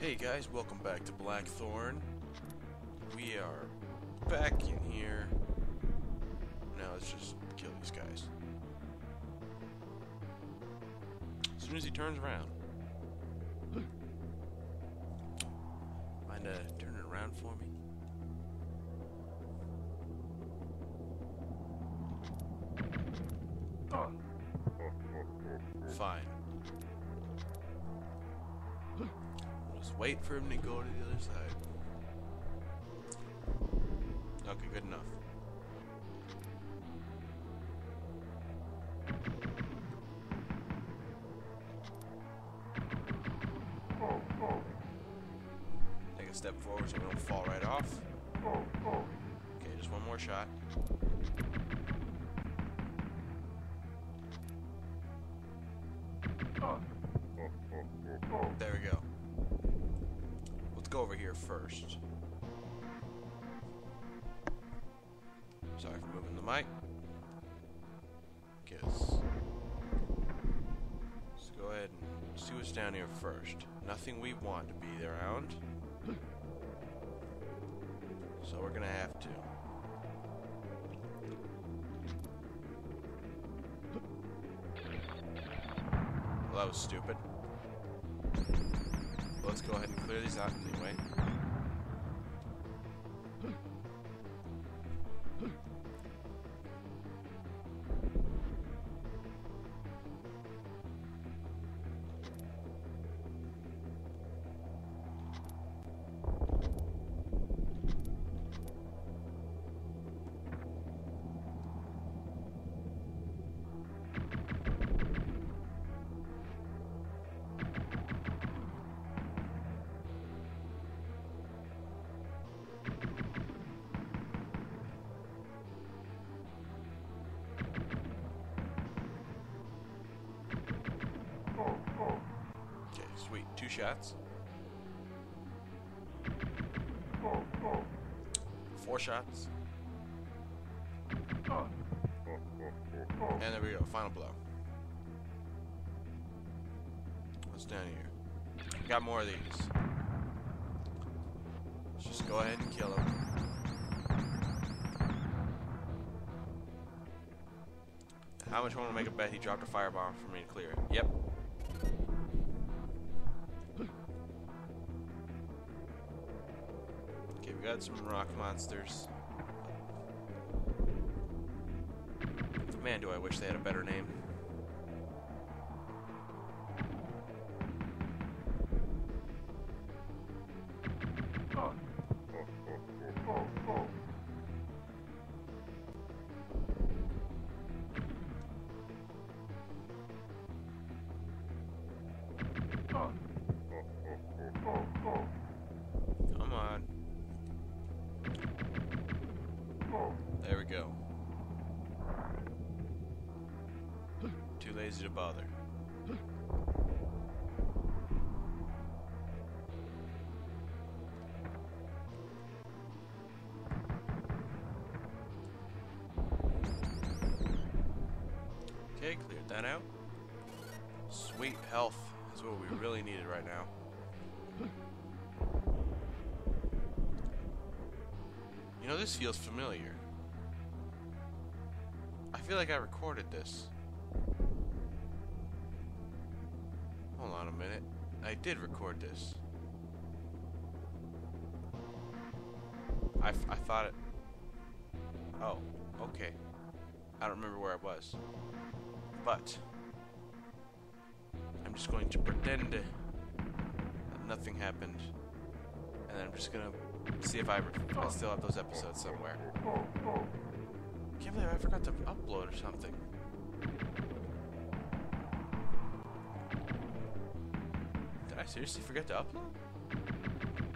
Hey guys, welcome back to Blackthorne. We are back in here. Now let's just kill these guys. As soon as he turns around. Mind uh, turning around for me? Fine. Wait for him to go to the other side. Okay, good enough. Take a step forward so we don't fall right off. Okay, just one more shot. Over here first. Sorry for moving the mic. Guess. Let's go ahead and see what's down here first. Nothing we want to be around. So we're gonna have to. Well, that was stupid. Let's go ahead and clear these out anyway. Two shots. Four shots. And there we go. Final blow. What's down here? Got more of these. Let's just go ahead and kill him. How much want to make a bet he dropped a firebomb for me to clear it? Yep. We got some rock monsters. Man, do I wish they had a better name. Lazy to bother. Okay, cleared that out. Sweet health is what we really needed right now. You know, this feels familiar. I feel like I recorded this. Hold on a minute. I did record this. I, I thought it... Oh, okay. I don't remember where I was. But... I'm just going to pretend that nothing happened. And then I'm just gonna see if I, I still have those episodes somewhere. Can't believe I forgot to upload or something. Seriously forget to upload?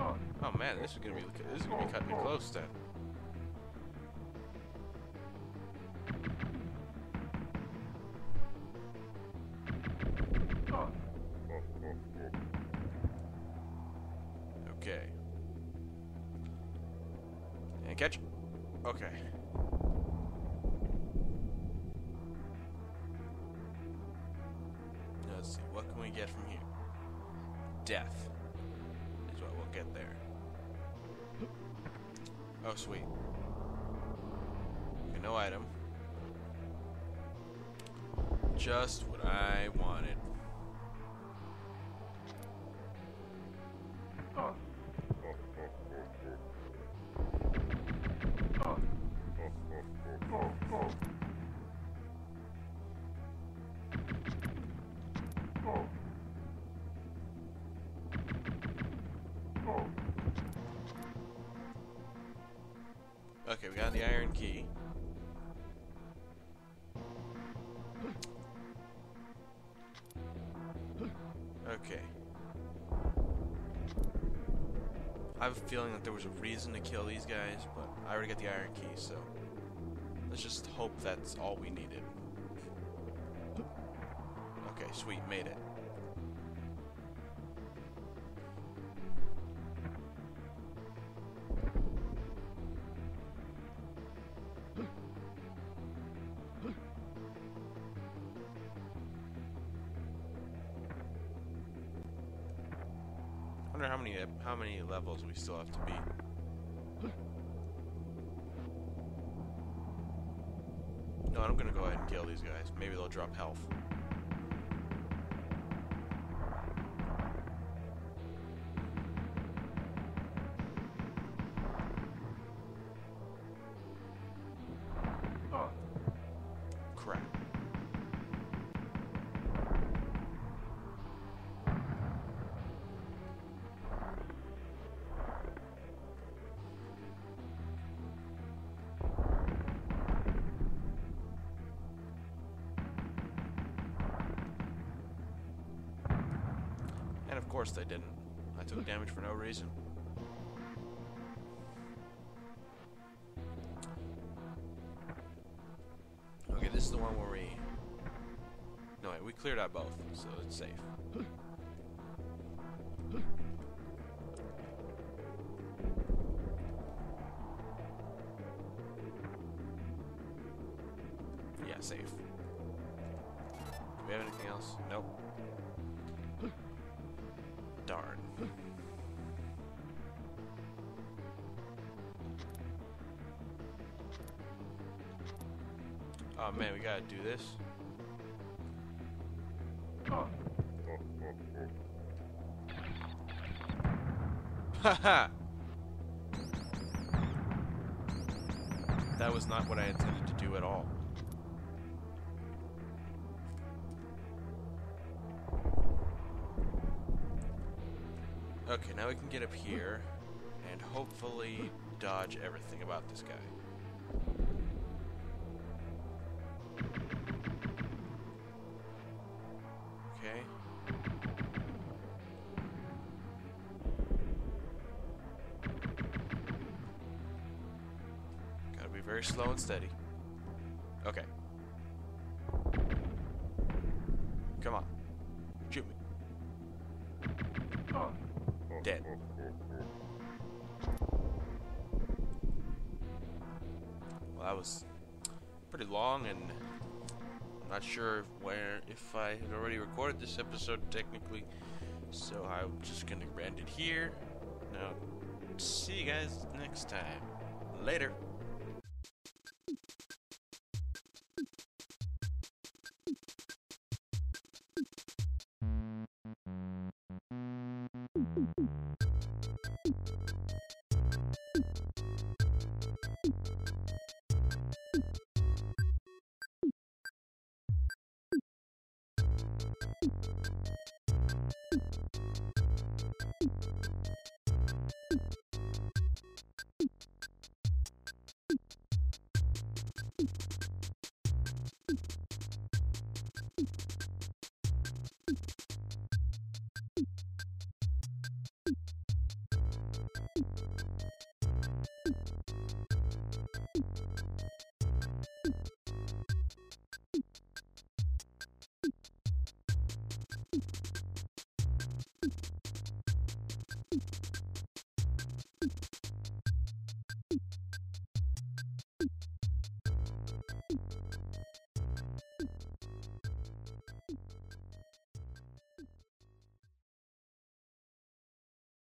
Oh man, this is gonna be this is gonna be cutting it close then. Okay. And catch. Okay. Now Let's. What? Death. we'll get there. Oh, sweet. Okay, no item. Just what I wanted. Okay, we got the iron key. Okay. I have a feeling that there was a reason to kill these guys, but I already got the iron key, so let's just hope that's all we needed. Okay, sweet, made it. Wonder how many how many levels we still have to beat. No, I'm gonna go ahead and kill these guys. Maybe they'll drop health. Course they didn't. I took damage for no reason. Okay, this is the one where we... No, wait, we cleared out both, so it's safe. Yeah, safe. Do we have anything else? Nope. Oh man, we gotta do this. Haha! that was not what I intended to do at all. Okay, now we can get up here and hopefully dodge everything about this guy. Very slow and steady. Okay. Come on. Shoot me. Dead. Well, that was pretty long, and I'm not sure where if I had already recorded this episode technically. So I'm just gonna end it here. Now, see you guys next time. Later.